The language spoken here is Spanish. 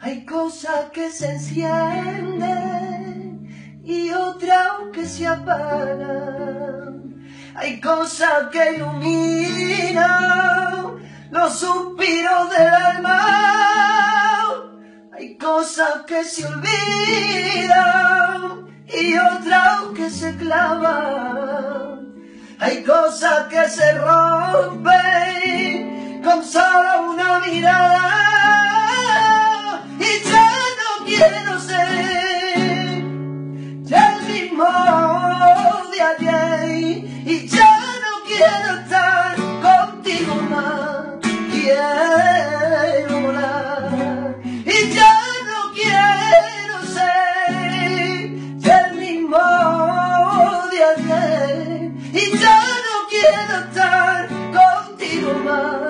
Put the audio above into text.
Hay cosas que se encienden y otras que se apagan. Hay cosas que iluminan los suspiros del alma. Hay cosas que se olvidan y otras que se clavan. Hay cosas que se rompen con solo una mirada y ya no quiero estar contigo más. Quiero volar y ya no quiero ser del mismo de ayer y ya no quiero estar contigo más.